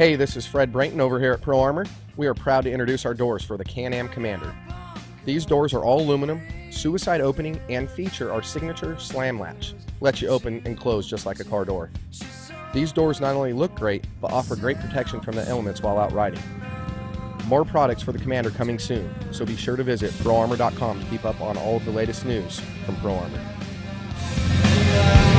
Hey, this is Fred Brayton over here at Pro Armor. We are proud to introduce our doors for the Can-Am Commander. These doors are all aluminum, suicide opening, and feature our signature slam latch. Let you open and close just like a car door. These doors not only look great, but offer great protection from the elements while out riding. More products for the Commander coming soon, so be sure to visit ProArmor.com to keep up on all of the latest news from Pro Armor.